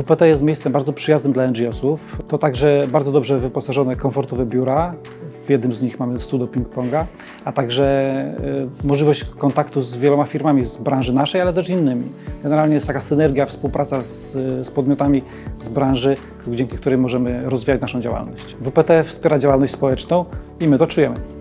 WPT jest miejscem bardzo przyjaznym dla NGO-sów. To także bardzo dobrze wyposażone, komfortowe biura. W jednym z nich mamy stół ping-ponga, a także e, możliwość kontaktu z wieloma firmami z branży naszej, ale też innymi. Generalnie jest taka synergia, współpraca z, z podmiotami z branży, dzięki której możemy rozwijać naszą działalność. WPT wspiera działalność społeczną i my to czujemy.